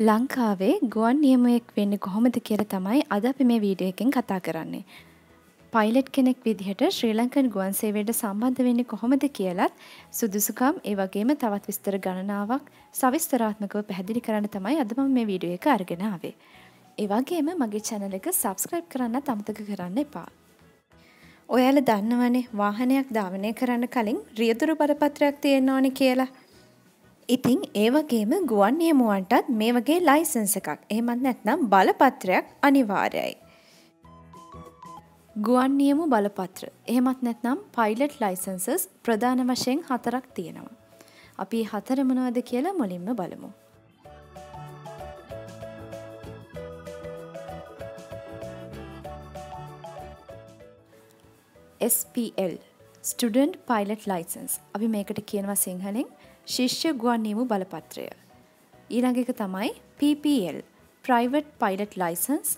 ලංකාවේ ගුවන් නියමුවෙක් වෙන්නේ කොහොමද කියලා තමයි අද අපි මේ වීඩියෝ එකෙන් කතා කරන්නේ. පයිලට් කෙනෙක් විදිහට ශ්‍රී ලංකන් ගුවන් සේවයට සම්බන්ධ වෙන්නේ කොහොමද කියලත් සුදුසුකම් ඒ වගේම තවත් විස්තර ගණනාවක් සවිස්තරාත්මකව පැහැදිලි කරන්න තමයි අද මම මේ වීඩියෝ එක අරගෙන ආවේ. ඒ වගේම මගේ channel එක subscribe කරන්නත් අමතක කරන්න එපා. ඔයාලා දන්නවනේ වාහනයක් ධාවනය කරන්න කලින් රියදුරු බරපත්‍රයක් තියෙන්න ඕනේ කියලා. ඉතින් ඒ වගේම ගුවන් නියමුවන්ටත් මේ වගේ ලයිසන්ස් එකක් එහෙමත් නැත්නම් බලපත්‍රයක් අනිවාර්යයි. ගුවන් නියමු බලපත්‍ර එහෙමත් නැත්නම් පයිලට් ලයිසන්සස් ප්‍රධාන වශයෙන් හතරක් තියෙනවා. අපි හතර මොනවද කියලා මුලින්ම බලමු. SPL Student Pilot License අපි මේකට කියනවා සිංහලෙන් ශිෂ්‍ය ගුවන් නියමු බලපත්‍රය. ඊළඟ එක තමයි PPL Private Pilot License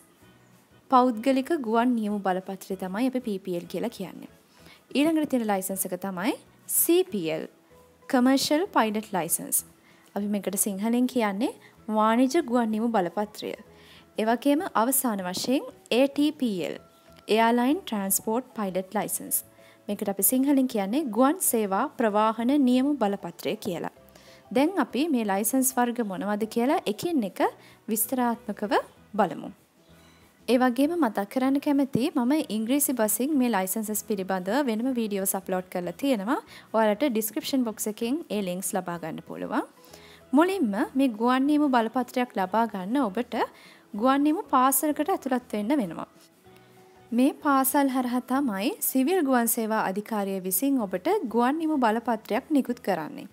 පෞද්ගලික ගුවන් නියමු බලපත්‍රය තමයි අපි PPL කියලා කියන්නේ. ඊළඟට තියෙන ලයිසන්ස් එක තමයි CPL Commercial Pilot License. අපි මේකට සිංහලෙන් කියන්නේ වාණිජ ගුවන් නියමු බලපත්‍රය. ඒ වගේම අවසාන වශයෙන් ATPL Airline Transport Pilot License. මේකට අපි සිංහලෙන් කියන්නේ ගුවන් සේවා ප්‍රවාහන නියම බලපත්‍රය කියලා. දැන් අපි මේ ලයිසන්ස් වර්ග මොනවද කියලා එකින් එක විස්තරාත්මකව බලමු. ඒ වගේම මතක් කරන්න කැමති මම ඉංග්‍රීසි බසින් මේ ලයිසන්සස් පිළිබඳව වෙනම වීඩියෝස් අප්ලෝඩ් කරලා තියෙනවා. ඔයාලට ඩිස්ක්‍රිප්ෂන් බොක්ස් එකෙන් ඒ ලින්ක්ස් ලබා ගන්න පුළුවන්. මුලින්ම මේ ගුවන් නියම බලපත්‍රයක් ලබා ගන්න ඔබට ගුවන් නියම පාසලකට ඇතුළත් වෙන්න වෙනවා. මේ පාසල් හරහා තමයි සිවිල් ගුවන් සේවා අධිකාරිය විසින් ඔබට ගුවන් නිම බලපත්‍රයක් නිකුත් කරන්නේ.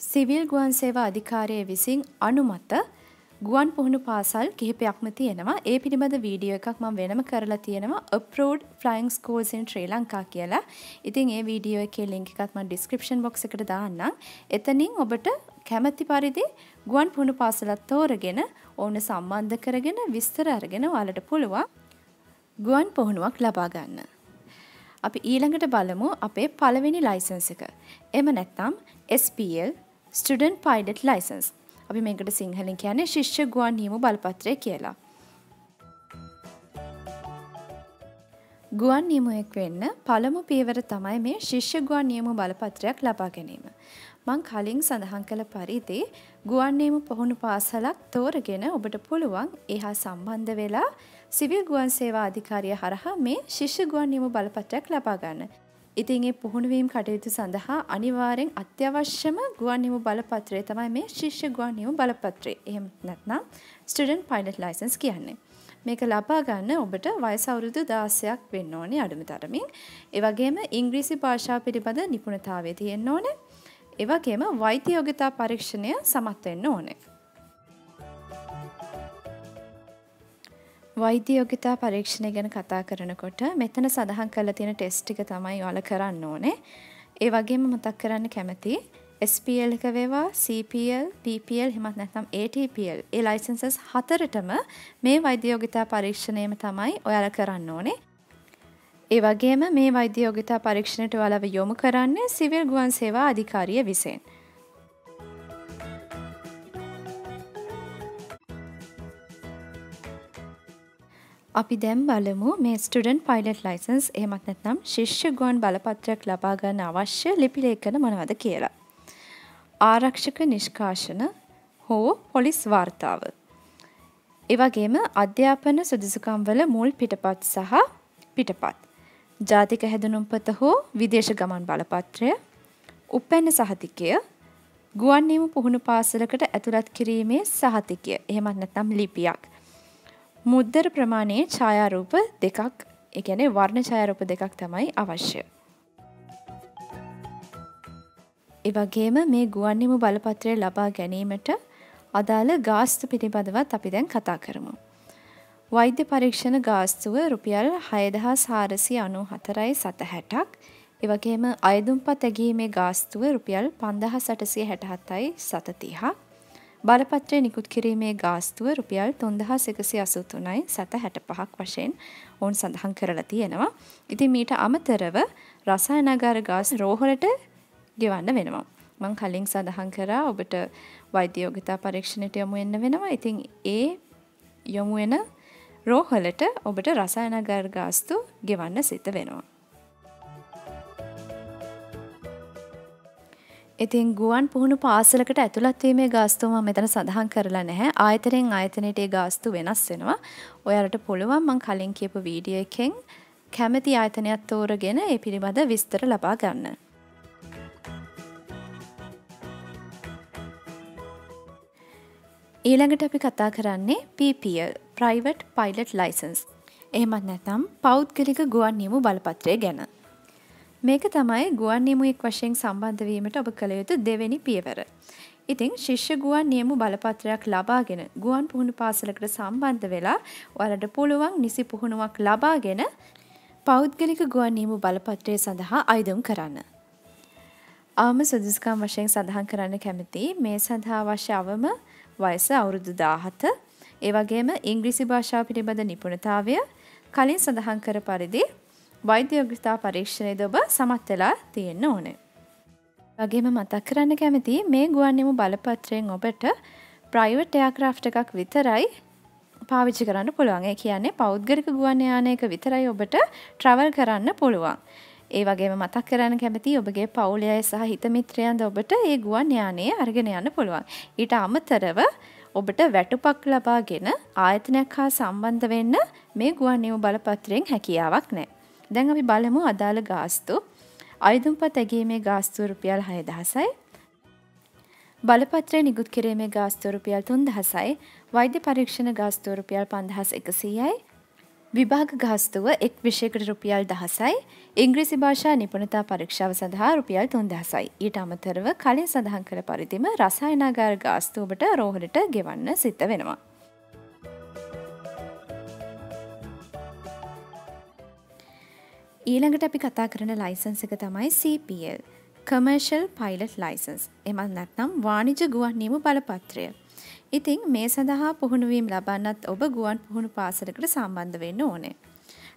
සිවිල් ගුවන් සේවා අධිකාරිය විසින් අනුමත ගුවන් පුහුණු පාසල් කිහිපයක්ම තියෙනවා. ඒ පිළිබඳ වීඩියෝ එකක් මම වෙනම කරලා තියෙනවා Approved Flying Schools in Sri Lanka කියලා. ඉතින් ඒ වීඩියෝ එකේ link එකත් මම description box එකට දාන්නම්. එතනින් ඔබට කැමති පරිදි ගුවන් පුහුණු පාසලක් තෝරගෙන ඕන සම්බන්ධ කරගෙන විස්තර අරගෙන ඔයාලට පුළුවන් ගුවන් පුහුණුවක් ලබා ගන්න. අපි ඊළඟට බලමු අපේ පළවෙනි ලයිසන්ස් එක. එම නැත්නම් SPL Student Pilot License. අපි මේකට සිංහලෙන් කියන්නේ ශිෂ්‍ය ගුවන් නියමු බලපත්‍රය කියලා. ගුවන් නියමුවෙක් වෙන්න පළමු පියවර තමයි මේ ශිෂ්‍ය ගුවන් නියමු බලපත්‍රයක් ලබා ගැනීම. මං කලින් සඳහන් කළ පරිදි ගුවන් නියමු පුහුණු පාසලක් තෝරගෙන ඔබට පුළුවන් එහා සම්බන්ධ වෙලා සිවිල් ගුවන් සේවා අධිකාරිය හරහා මේ ශිෂ්‍ය ගුවන් නියම බලපත්‍රයක් ලබා ගන්න. ඉතින් ඒ පුහුණුවීම් කටයුතු සඳහා අනිවාර්යෙන් අත්‍යවශ්‍යම ගුවන් නියම බලපත්‍රය තමයි මේ ශිෂ්‍ය ගුවන් නියම බලපත්‍රය. එහෙම නැත්නම් ස්ටුඩන්ට් පයිලට් ලයිසන්ස් කියන්නේ. මේක ලබා ගන්න ඔබට වයස අවුරුදු 16ක් වෙන්න ඕනේ අඩුම තරමින්. ඒ වගේම ඉංග්‍රීසි භාෂාව පිළිබඳ නිපුණතාවය තියෙන්න ඕනේ. ඒ වගේම වෛද්‍ය යෝග්‍යතා පරීක්ෂණය සමත් වෙන්න ඕනේ. වෛද්‍ය යෝග්‍යතා පරීක්ෂණය ගැන කතා කරනකොට මෙතන සඳහන් කරලා තියෙන ටෙස්ට් ටික තමයි ඔයාලා කරන්න ඕනේ. ඒ වගේම මතක් කරන්න කැමති SPL එක වේවා CPL, PPL එහෙමත් නැත්නම් ATPL ඒ ලයිසන්සස් හතරටම මේ වෛද්‍ය යෝග්‍යතා පරීක්ෂණයම තමයි ඔයාලා කරන්න ඕනේ. ඒ වගේම මේ වෛද්‍ය යෝග්‍යතා පරීක්ෂණයට ඔයාලව යොමු කරන්නේ සිවිල් ගුවන් සේවා අධිකාරිය විසින්. අපි දැන් බලමු මේ ස්ටුඩන්ට් පයිලට් ලයිසන්ස් එහෙමත් නැත්නම් ශිෂ්‍ය ගුවන් බලපත්‍රයක් ලබා ගන්න අවශ්‍ය ලිපි ලේඛන මොනවද කියලා. ආරක්ෂක නිෂ්කාශන හෝ පොලිස් වාර්තාව. ඒ වගේම අධ්‍යාපන සුදුසුකම් වල මුල් පිටපත් සහ පිටපත්. ජාතික හැඳුනුම්පත හෝ විදේශ ගමන් බලපත්‍රය, උපැන්න සහතිකය, ගුවන් නියම පුහුණු පාසලකට ඇතුළත් කිරීමේ සහතිකය. එහෙමත් නැත්නම් ලිපියක්. මුද්දර ප්‍රමාණයේ ඡායාරූප දෙකක් ඒ කියන්නේ වර්ණ ඡායාරූප දෙකක් තමයි අවශ්‍ය. ඒ වගේම මේ ගුවන් නියම බලපත්‍රය ලබා ගැනීමට අදාළ ගාස්තු පිළිබඳවත් අපි දැන් කතා කරමු. වෛද්‍ය පරීක්ෂණ ගාස්තුව රුපියල් 6494යි 760ක්. ඒ වගේම අයදුම්පත් ඇගීමේ ගාස්තුව රුපියල් 5867යි 730ක්. බලපත්‍රය නිකුත් කිරීමේ ගාස්තුව රුපියල් තුන්දහස් එකසි අසූතුනයි සත හැට පහක් වශයෙන් ඔවුන් සඳහන් කරලා තියෙනවා. ඉතින් මීට අමතරව රසායනාගාර ගාස් රෝහලට ගෙවන්න වෙනවා. මං කලින් සඳහන් කරා ඔබට වෛද්‍යයෝගතා පරීක්ෂණයට යොමු වෙන්න වෙනවා. ඉතින් ඒ යොමු වෙන රෝහලට ඔබට රසායනගාර ගාස්තු ගෙවන්න සිද්ධ වෙනවා. ඉතින් ගුවන් පුහුණු පාසලකට ඇතුළත්වීමේ ගාස්තුව මම මෙතන සඳහන් කරලා නැහැ. ආයතනයෙන් ආයතනයට ඒ ගාස්තු වෙනස් වෙනවා. ඔයාලට පුළුවන් මං කලින් කියපු වීඩියෝ එකෙන් කැමති ආයතනයක් තෝරගෙන ඒ පිළිබඳ විස්තර ලබා ගන්න. ඊළඟට අපි කතා කරන්නේ PPL Private Pilot License. එහෙමත් නැත්නම් පෞද්ගලික ගුවන් නියමු බලපත්‍රය ගැන. මේක තමයි ගුවන් නියමුවෙක් වශයෙන් සම්බන්ධ වීමට ඔබ කළ යුතු දෙවෙනි පියවර. ඉතින් ශිෂ්‍ය ගුවන් නියමු බලපත්‍රයක් ලබාගෙන ගුවන් පුහුණු පාසලකට සම්බන්ධ වෙලා ඔයාලට පුළුවන් නිසි පුහුණුවක් ලබාගෙන පෞද්ගලික ගුවන් නියමු බලපත්‍රය සඳහා අයදුම් කරන්න. අවම සුදුස්කම් වශයෙන් සඳහන් කරන්න කැමති මේ සඳහා අවශ්‍ය අවම වයස අවුරුදු දාහත ඒ වගේම ඉංග්‍රීසි භාෂාව පිළිබඳ නිපුණතාවය කලින් සඳහන් කර පරිදි වෛද්‍ය යෝග්‍යතා පරීක්ෂණයද ඔබ සමත් වෙලා තියෙන්න ඕනේ. වගේම මතක් කරන්න කැමති මේ ගුවන්යමු බලපත්‍රයෙන් ඔබට ප්‍රයිවට් එයාක්‍රාෆ්ට් එකක් විතරයි පාවිච්චි කරන්න පුළුවන්. ඒ කියන්නේ පෞද්ගලික ගුවන් යානයක විතරයි ඔබට ට්‍රැවල් කරන්න පුළුවන්. ඒ වගේම මතක් කරන්න කැමති ඔබගේ පවුලේ අය සහ හිත මිත්‍රයන්ද ඔබට ඒ ගුවන් යානයේ අරගෙන යන්න පුළුවන්. ඊට අමතරව ඔබට වැටුපක් ලබාගෙන ආයතනයක් හා සම්බන්ධ වෙන්න මේ ගුවන් නියම බලපත්‍රයෙන් හැකියාවක් නැහැ. දැන් අපි බලමු අදාළ ගාස්තු. අයදුම්පත් ඇගීමේ ගාස්තුව රුපියල් 6000යි. බලපත්‍රය නිකුත් කිරීමේ ගාස්තුව රුපියල් 3000යි. වෛද්‍ය පරීක්ෂණ ගාස්තුව රුපියල් 5100යි. විභාග ගාස්තුව එක් විෂයකට රුපියල් 10යි. ඉංග්‍රීසි භාෂා නිපුණතා පරීක්ෂාව සඳහා රුපියල් 3000යි. ඊට අමතරව කලින් සඳහන් කළ පරිදිම රසායනාගාර ගාස්තුව ඔබට රෝහලට ගෙවන්න සිද්ධ වෙනවා. ඊළඟට අපි කතා කරන ලයිසන්ස එක තමයි CPL Commercial Pilot License එමත් නැත්නම් වාණිජ ගුවන් නියම බලපත්‍රය. ඉතින් මේ සඳහා පුහුණුවීම් ලබන්නත් ඔබ ගුවන් පුහුණු පාසලකට සම්බන්ධ වෙන්න ඕනේ.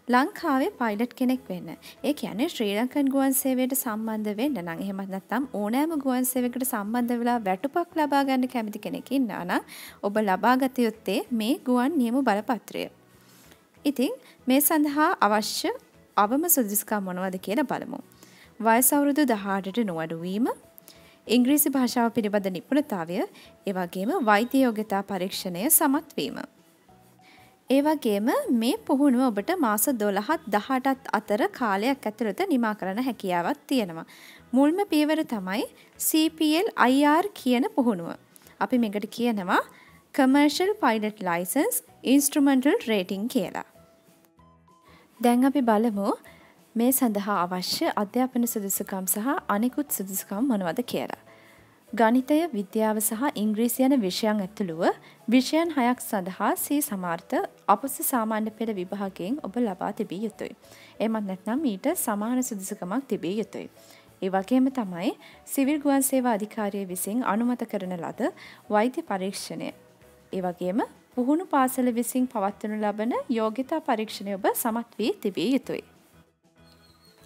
ලංකාවේ පයිලට් කෙනෙක් වෙන්න. ඒ කියන්නේ ශ්‍රී ලංකන් ගුවන් සේවයට සම්බන්ධ වෙන්න නම් එහෙමත් නැත්නම් ඕනෑම ගුවන් සේවයකට සම්බන්ධ වෙලා වැටුපක් ලබා ගන්න කැමති කෙනෙක් ඉන්නා නම් ඔබ ලබා ගත යුත්තේ මේ ගුවන් නියම බලපත්‍රය. ඉතින් මේ සඳහා අවශ්‍ය අවම සුදුස්කම් මොනවද කියලා බලමු. වයස අවුරුදු 18ට නොඅඩු වීම, ඉංග්‍රීසි භාෂාව පිළිබඳ නිපුණතාවය, ඒ වගේම වෛද්‍ය යෝග්‍යතා පරීක්ෂණය සමත් වීම. ඒ වගේම මේ පුහුණුව ඔබට මාස 12ත් 18ත් අතර කාලයක් ඇතුළත නිමා කරන්න හැකියාවක් තියෙනවා. මුල්ම පියවර තමයි CPL IR කියන පුහුණුව. අපි මේකට කියනවා Commercial Pilot License Instrumental Rating කියලා. දැන් අපි බලමු මේ සඳහා අවශ්‍ය අධ්‍යාපන සුදුසුකම් සහ අනෙකුත් සුදුසුකම් මොනවද කියලා. ගණිතය විද්‍යාව සහ ඉංග්‍රීසි යන විෂයන් ඇතුළුව විෂයන් හයක් සඳහා සී සමාර්ථ අපස සාමාන්‍ය පෙළ විභාගයෙන් ඔබ ලබා තිබිය යුතුයි. එමත් නැත්නම් ඊට සමාන සුදුසුකමක් තිබිය යුතුයි. ඒ වගේම තමයි සිවිල් ගුවන් සේවා අධිකාරිය විසින් අනුමත කරන ලද වෛද්‍ය පරීක්ෂණය. ඒ වගේම පුහුණු පාසල විසින් පවත්වනු ලබන යෝග්‍යතා පරීක්ෂණය ඔබ සමත් වී තිබිය යුතුයි.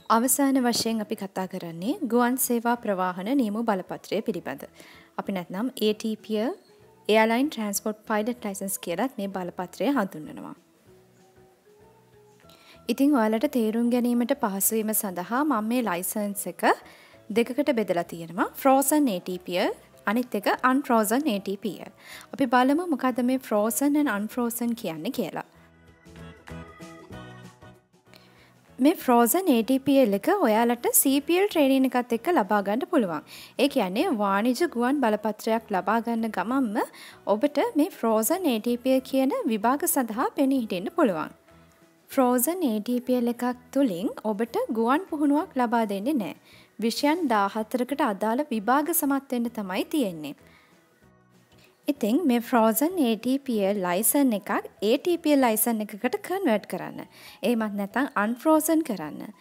අවසාන වශයෙන් අපි කතා කරන්නේ ගුවන් සේවා ප්‍රවාහන නියම බලපත්‍රය පිළිබඳ. අපි නැත්නම් ATPය Airline Transport Pilot License කියලත් මේ බලපත්‍රය හඳුන්වනවා. ඉතිං ඔයාලට තේරුම් ගැනීමට පහසුවීම සඳහා මම මේ ලයිසන්ස් එක දෙකකට බෙදලා තියෙනවා ෆ්‍රෝසන් ATPය අනිත් එක අන්ෆ්‍රෝසන් ATPL. අපි බලමු මොකද මේ ෆ්‍රෝසන් and අන්ෆ්‍රෝසන් කියන්නේ කියලා. මේ ෆ්‍රෝසන් ATPL එක ඔයාලට CPL ට්‍රේනින් එකත් එක්ක ලබා ගන්න පුළුවන්. ඒ කියන්නේ වාණිජ ගුවන් බලපත්‍රයක් ලබා ගන්න ගමන්ම ඔබට මේ ෆ්‍රෝසන් ATPL කියන විභාග සඳහා පෙනී හිටින්න පුළුවන්. ෆ්‍රෝසන් ATPL එකක් තුළින් ඔබට ගුවන් පුහුණුවක් ලබා දෙන්නේ නෑ. විෂයන් දාහතරකට අදාළ විභාග සමත් වෙන්න තමයි තියෙන්නේ. ඉතින් මේ ෆ්‍රෝසන් ATPL ලයිසන් එකක් ATPL ලයිසන් එකකට කන්වර්ට් කරන්න. එහෙමත් නැත්නම් අන්ෆ්‍රෝසන් කරන්න.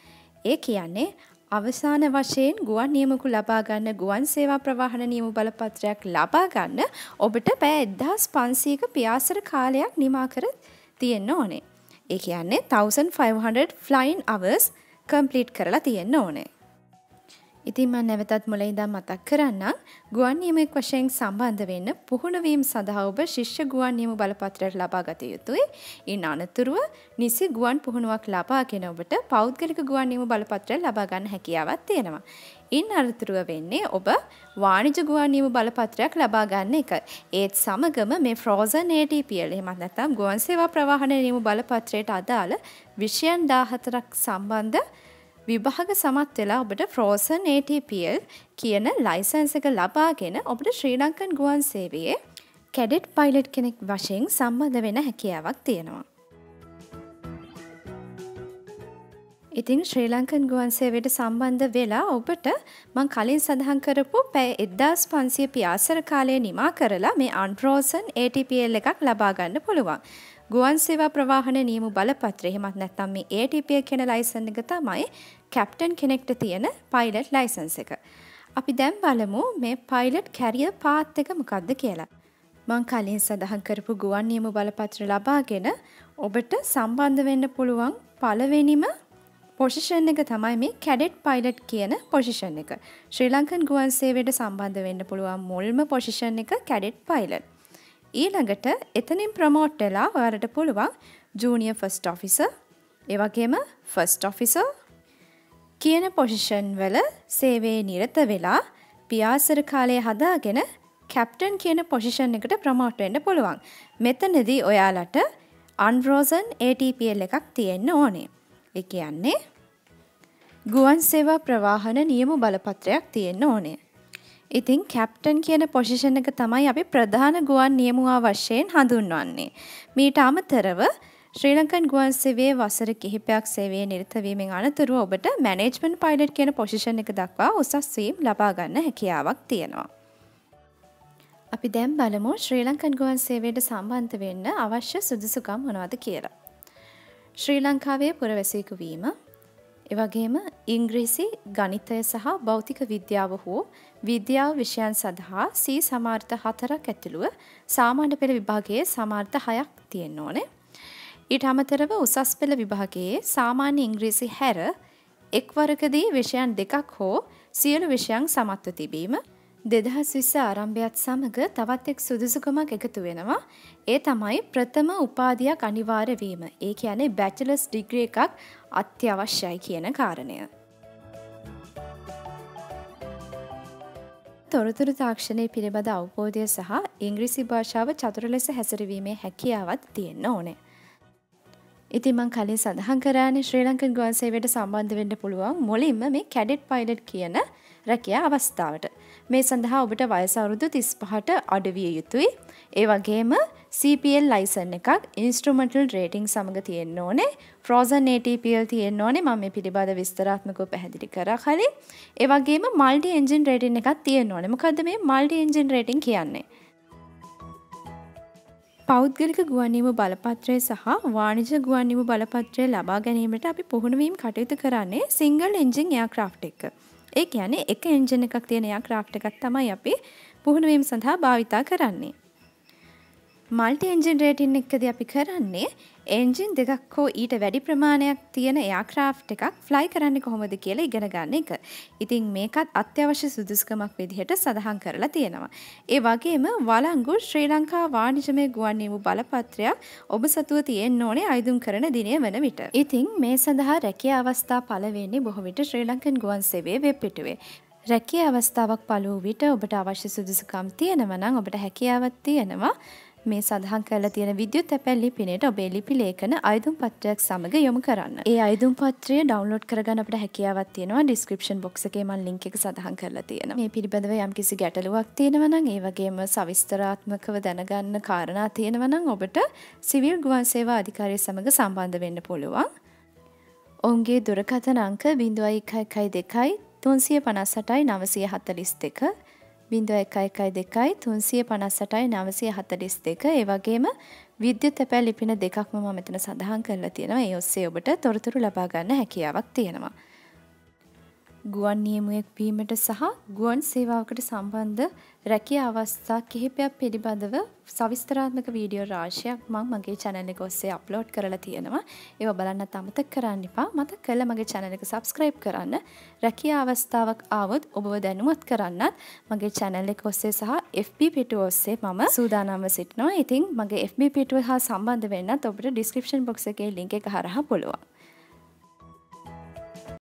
ඒ කියන්නේ අවසාන වශයෙන් ගුවන් නියමකු ලබා ගන්න ගුවන් සේවා ප්‍රවාහන නියම බලපත්‍රයක් ලබා ගන්න ඔබට පැය 1500ක පියාසර කාලයක් නිමා කර තියෙන්න ඕනේ. ඒ කියන්නේ 1500 flying hours complete කරලා තියෙන්න ඕනේ. ඉතින් මම නැවතත් මුල ඉඳන් මතක් කරන්නම් ගුවන් නියමයක් වශයෙන් සම්බන්ධ වෙන්න පුහුණු වීම සඳහා ඔබ ශිෂ්‍ය ගුවන් නියම බලපත්‍රයක් ලබා ගත යුතුයි. ඉන් අනතුරුව නිසි ගුවන් පුහුණුවක් ලබාගෙන ඔබට පෞද්ගලික ගුවන් නියම බලපත්‍රයක් ලබා ගන්න හැකියාවක් තියෙනවා. ඉන් අනතුරුව වෙන්නේ ඔබ වාණිජ ගුවන් නියම බලපත්‍රයක් ලබා ගන්න එක. ඒත් සමගම මේ ෆ්‍රෝසන් ATPL එහෙමත් නැත්නම් ගුවන් සේවා ප්‍රවාහන නියම බලපත්‍රයට අදාළ විෂයන් 14ක් සම්බන්ධ විභාග සමත් වෙලා ඔබට ෆ්‍රෝසන් ATPL කියන ලයිසන්ස එක ලබාගෙන ඔබට ශ්‍රී ලංකන් ගුවන් සේවයේ කැඩෙට් පයිලට් කෙනෙක් වශයෙන් සම්බන්ධ වෙන හැකියාවක් තියෙනවා. ඉතින් ශ්‍රී ලංකන් ගුවන් සේවයට සම්බන්ධ වෙලා ඔබට මං කලින් සඳහන් කරපු පැය එද්දාස් පන්සිය පියාසර කාලය නිමා කරලා මේ අන්ෆ්‍රෝසන් ATPL එකක් ලබා ගන්න පුළුවන්. ගුවන් සේවා ප්‍රවාහන නියම බලපත්‍රය එහෙමත් නැත්නම් මේ ATPL කියන ලයිසන් එක තමයි කැප්ටන් කෙනෙක්ට තියෙන පයිලට් ලයිසන්ස එක. අපි දැන් බලමු මේ පයිලට් කැරිය පාත් එක මොකක්ද කියලා. මං කලින් සඳහන් කරපු ගුවන් නියම බලපත්‍ර ලබාගෙන ඔබට සම්බන්ධ වෙන්න පුළුවන් පළවෙනිම පොසිෂන් එක තමයි මේ කැඩෙට් පයිලට් කියන පොසිෂන් එක. ශ්‍රී ලංකන් ගුවන් සේවයට සම්බන්ධ වෙන්න පුළුවන් මුල්ම පොසිෂන් එක කැඩෙට් පයිලට්. ඊළඟට එතනින් ප්‍රමෝට් වෙලා ඔයාලට පුළුවන් ජූනියර් ෆස්ට් ඔෆිසර්, ඒ වගේම ෆස්ට් ඔෆිසර්, කියන පොසිෂන් වල සේවයේ නිරත වෙලා පියාසර කාලය හදාගෙන කැප්ටන් කියන පොසිෂන් එකට ප්‍රමෝට් වෙන්න පුළුවන්. මෙතනදී ඔයාලට අන්රෝසන් ATPL එකක් තියෙන්න ඕනේ. ඒ කියන්නේ ගුවන් සේවා ප්‍රවාහන නියම බලපත්‍රයක් තියෙන්න ඕනේ. ඉතින් කැප්ටන් කියන පොසිෂන් එක තමයි අපි ප්‍රධාන ගුවන් නියමුවා වශයෙන් හඳුන්වන්නේ. මීට අමතරව ශ්‍රී ලංකන් ගුවන් සේවයේ වසර කිහිපයක් සේවයේ නිරත වීමෙන් අනතුරුව ඔබට මැනේජ්මන්ට් පයිලට් කියන පොසිෂන් එක දක්වා උසස් වීම් ලබා ගන්න හැකියාවක් තියෙනවා. අපි දැන් බලමු ශ්‍රී ලංකන් ගුවන් සේවයට සම්බන්ධ වෙන්න අවශ්‍ය සුදුසුකම් මොනවද කියලා. ශ්‍රී ලංකාවේ පුරවැසියෙකු වීම, එවැගේම ඉංග්‍රීසි, ගණිතය සහ භෞතික විද්‍යාව හෝ විද්‍යාව විෂයන් සඳහා සී සමාර්ථ හතරක් ඇතුළුව සාමාන්‍ය පෙළ විභාගයේ සමාර්ථ හයක් තියෙන්න ඕනේ. ඊට අමතරව උසස් පෙළ විභාගයේ සාමාන්‍ය ඉංග්‍රීසි හැර එක්වරකදී විෂයන් දෙකක් හෝ සියලු විෂයන් සමත්ව තිබීම දෙදහස් විස්ස ආරම්භයත් සමඟ තවත් එක් සුදුසුකමක් එකතු වෙනවා. ඒ තමයි ප්‍රථම උපාධයක් අනිවාර්ය වීම. ඒ කියන්නේ බැචලර්ස් ඩිග්‍රී එකක් අත්‍යවශ්‍යයි කියන කාරණය. තොරතුරු තාක්ෂණය පිළිබඳ අවබෝධය සහ ඉංග්‍රීසි භාෂාව චතුර ලෙස හැසිරවීමේ හැකියාවත් තියෙන්න ඕනේ. ඉතින් මං කලින් සඳහන් කරානේ ශ්‍රී ලංකන් ගුවන් සේවයට සම්බන්ධ වෙන්න පුළුවන් මුලින්ම මේ කැඩෙට් පයිලට් කියන රැකියා අවස්ථාවට. මේ සඳහා ඔබට වයස අවුරුදු 35ට අඩු විය යුතුයි. ඒ වගේම CPL ලයිසන් එකක් ඉන්ස්ට්‍රුමන්ටල් රේටිං සමග තියෙන්න ඕනේ. ෆ්‍රෝසන් ATPL තියෙන්න ඕනේ. මම මේ පිළිබඳ විස්තරාත්මකව පැහැදිලි කරා කලින්. ඒ වගේම මල්ටි එන්ජින් රේටින් එකක් තියෙන්න ඕනේ. මොකද්ද මේ මල්ටි එන්ජින් රේටින් කියන්නේ? පෞද්ගලික ගුවන්නිම බලපත්‍රය සහ වාණිජ ගුවන්නිම බලපත්‍රය ලබා ගැනීමට අපි පුහුණුවීම් කටයුතු කරන්නේ සිංගල් එන්ජින් එයාක්‍රාෆ්ට් එක. ඒ කියන්නේ එක එන්ජින් එකක් තියෙන එයාක්‍රාෆ්ට් එකක් තමයි අපි පුහුණුවීම් සඳහා භාවිතා කරන්නේ. මල්ටි එන්ජින් රේටින් එකද අපි කරන්නේ එන්ජින් දෙකක් හෝ ඊට වැඩි ප්‍රමාණයක් තියෙන එයාක්‍රාෆ්ට් එකක් ෆ්ලයි කරන්න කොහොමද කියලා ඉගෙන ගන්න එක. ඉතින් මේකත් අත්‍යවශ්‍ය සුදුස්කමක් විදිහට සඳහන් කරලා තියෙනවා. ඒ වගේම වලංගු ශ්‍රී ලංකා වාණිජමය ගුවන් නියමු බලපත්‍රයක් ඔබ සතුව තියෙන්න ඕනේ අයිදුම් කරන දිනය වන විට. ඉතින් මේ සඳහා රැකියා අවස්ථා පළ වෙන්නේ බොහෝ විට ශ්‍රී ලංකන් ගුවන් සේවයේ වෙබ් පිටුවේ. රැකියා අවස්ථාවක් පළ වූ විට ඔබට අවශ්‍ය සුදුසුකම් තියෙනවා නම් ඔබට හැකියාවක් තියෙනවා මේ සඳහන් කරලා තියෙන විද්‍යුත් තැපැල් ලිපිනයට ඔබේ ලිපි ලේඛන අයදුම් පත්‍රයක් සමග යොමු කරන්න. ඒ අයදුම් පත්‍රය ඩවුන්ලෝඩ් කරගන්න අපිට හැකියාවක් තියෙනවා ඩිස්ක්‍රිප්ෂන් බොක්ස් එකේ මම ලින්ක් එක සඳහන් කරලා තියෙනවා. මේ පිළිබඳව යම්කිසි ගැටලුවක් තියෙනවා නම් ඒ වගේම සවිස්තරාත්මකව දැනගන්න කාරණා තියෙනවා නම් ඔබට සිවිල් ගුවන් සේවා අධිකාරිය සමග සම්බන්ධ වෙන්න පුළුවන්. ඔවුන්ගේ දුරකථන අංක 0112 358යි 942 බිඳුව එකයි එකයි දෙකයි තුන්සිය පනස්සටයි නවසිය හතලිස් දෙක ඒ වගේම විද්‍යුත් තැපැල් ලිපින දෙකක්ම මම මෙතන සඳහන් කරලා තියෙනවා ඒ ඔස්සේ ඔබට තොරතුරු ලබා ගන්න හැකියාවක් තියෙනවා. ගුවන් නියමුවෙක් වීමට සහ ගුවන් සේවාවකට සම්බන්ධ රැකියා අවස්ථා කිහිපයක් පිළිබඳව සවිස්තරාත්මක වීඩියෝ රාශියක් මම මගේ channel එක ඔස්සේ අප්ලෝඩ් කරලා තියෙනවා. ඒවා බලන්නත් අමතක කරන්න එපා. මතක කරලා මගේ channel එක subscribe කරන්න. රැකියා අවස්ථාවක් ආවොත් ඔබව දැනුවත් කරන්නත් මගේ channel එක ඔස්සේ සහ FB පිටුව ඔස්සේ මම සූදානම්ව සිටිනවා. ඉතින් මගේ FB පිටුව හා සම්බන්ධ වෙන්නත් ඔබට description box එකේ link එක හරහා පුළුවන්.